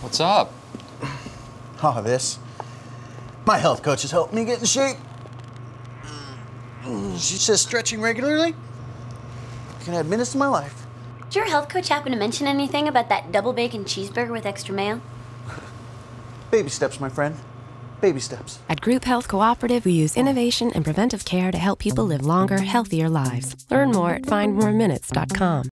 What's up? Oh, this. My health coach has helped me get in shape. She says stretching regularly can add minutes to my life. Did your health coach happen to mention anything about that double bacon cheeseburger with extra mayo? Baby steps, my friend. Baby steps. At Group Health Cooperative, we use innovation and preventive care to help people live longer, healthier lives. Learn more at findmoreminutes.com.